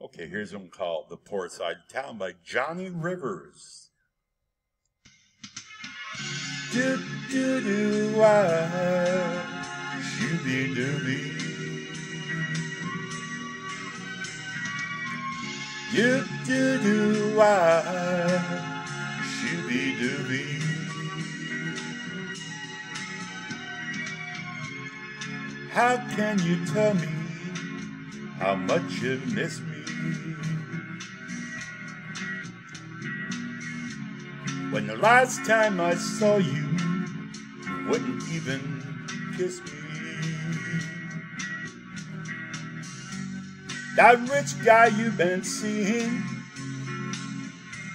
Okay, here's one called The Poor Side Town by Johnny Rivers. Do do do why shooby dooby. Do do do why shooby dooby. How can you tell me how much you miss me? When the last time I saw you, you wouldn't even kiss me. That rich guy you've been seeing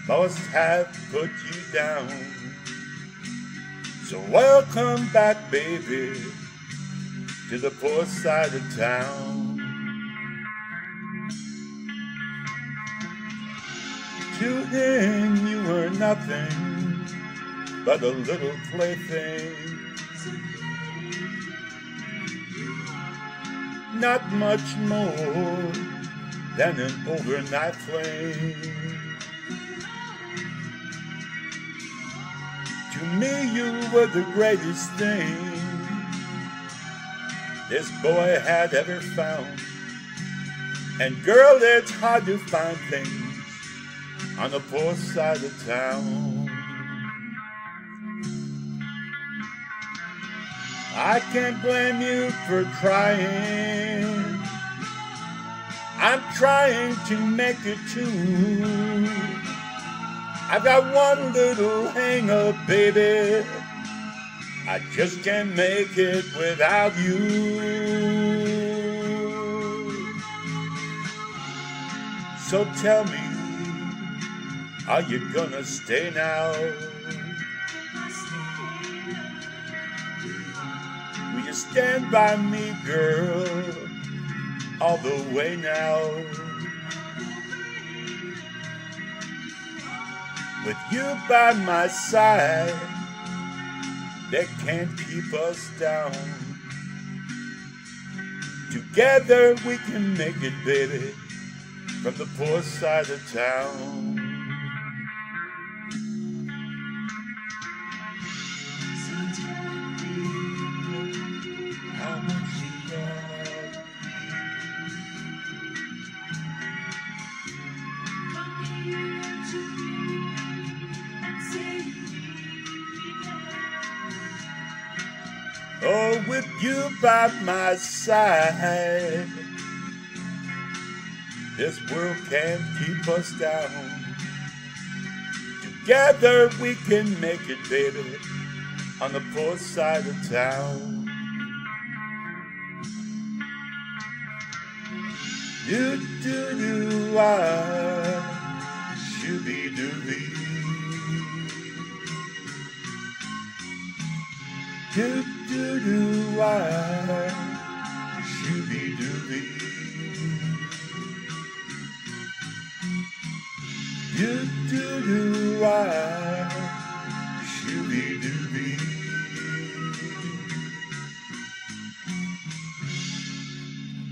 must have put you down. So welcome back, baby, to the poor side of town. To him you were nothing but a little plaything. Not much more than an overnight flame. To me you were the greatest thing this boy had ever found. And girl, it's hard to find things on the poor side of town. I can't blame you for trying. I'm trying to make it too. I've got one little hang up, baby. I just can't make it without you. So tell me, are you gonna stay now? Will you stand by me, girl, all the way now? With you by my side, they can't keep us down. Together we can make it, baby, from the poor side of town. With you by my side, this world can't keep us down. Together we can make it, baby, on the poor side of town. Do do ah, do I shooby dooby. Do do do I shooby dooby. Do do do I shooby dooby.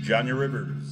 Johnny Rivers.